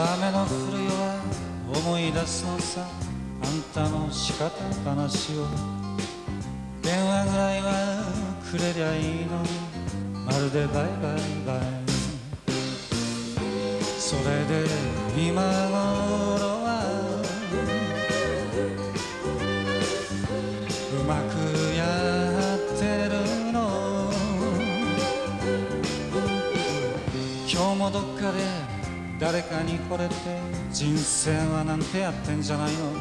雨の降る夜は思い出すのさあんたの仕方話を。電話ぐらいはくれりゃいいのまるでバイバイバイ。それで今頃はうまくやってるの。今日もどっかで誰かに惚れて人生はなんてやってんじゃないの？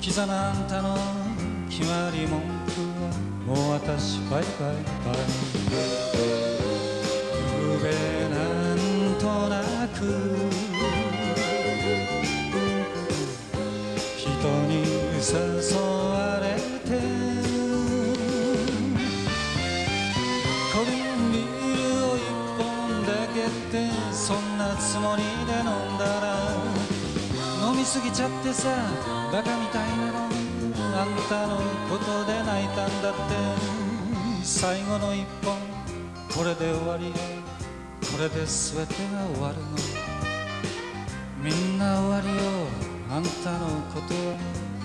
キザなあんたの決まり文句はもう私バイバイバイゆうべなんとなく。人に誘わつもりで飲んだら飲みすぎちゃってさバカみたいなのあんたのことで泣いたんだって。最後の一本これで終わり。これで全てが終わるの。みんな終わりよあんたのことは。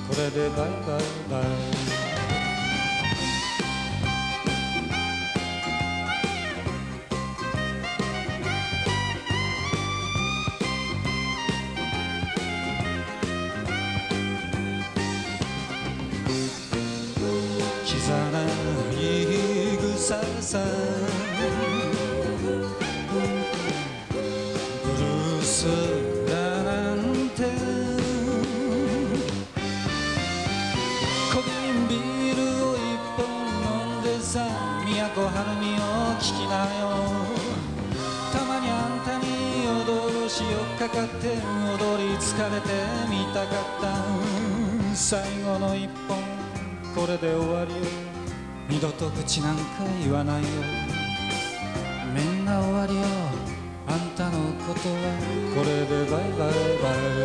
これでバイバイバイ。さブルースだなんて。コリンビールを一本飲んでさ都はるみを聞きなよ。たまにあんたに踊るしよっかかって踊り疲れてみたかった。最後の一本これで終わりよ。二度と口なんか言わないよ。みんな終わりよ。あんたのことは。これでバイバイバイ。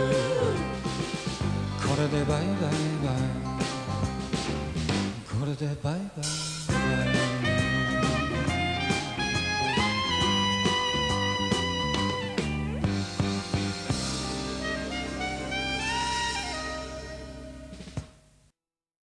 これでバイバイバイこれでバイバイ。